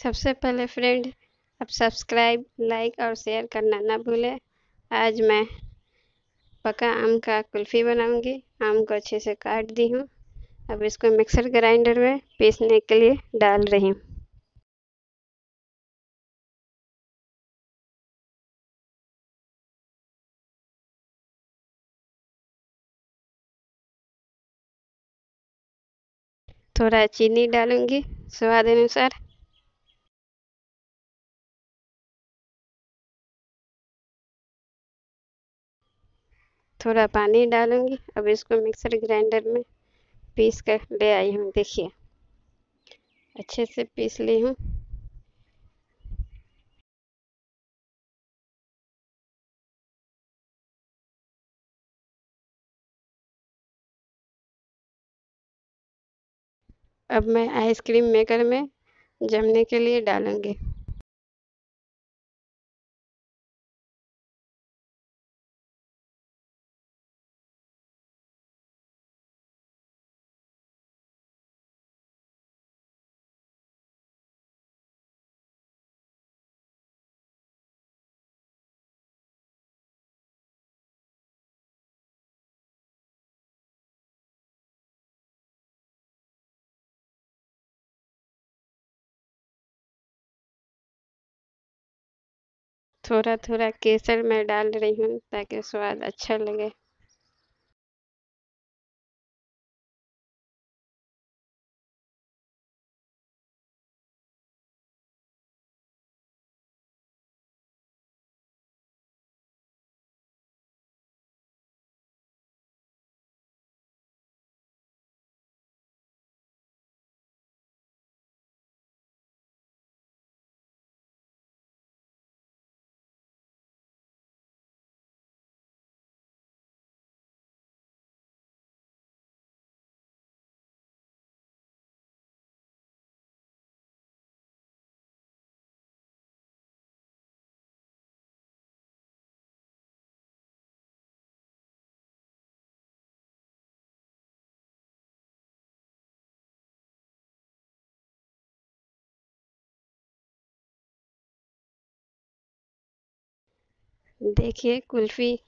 सबसे पहले फ्रेंड अब सब्सक्राइब लाइक और शेयर करना ना भूलें। आज मैं पका आम का कुल्फ़ी बनाऊँगी। आम को अच्छे से काट दी हूँ। अब इसको मिक्सर ग्राइंडर में पीसने के लिए डाल रही हूँ। थोड़ा चीनी डालूँगी स्वाद अनुसार। थोड़ा पानी डालूँगी। अब इसको मिक्सर ग्राइंडर में पीस कर ले आई हूँ, देखिए। अच्छे से पीस ली हूँ। अब मैं आइसक्रीम मेकर में जमने के लिए डालूँगी। थोड़ा थोड़ा केसर मैं डाल रही हूँ ताकि स्वाद अच्छा लगे। देखिए कुल्फ़ी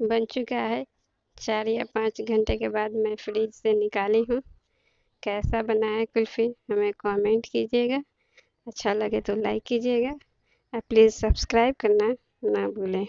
बन चुका है। चार या पाँच घंटे के बाद मैं फ्रिज से निकाली हूँ। कैसा बना है कुल्फ़ी हमें कमेंट कीजिएगा। अच्छा लगे तो लाइक कीजिएगा। और प्लीज़ सब्सक्राइब करना ना भूलें।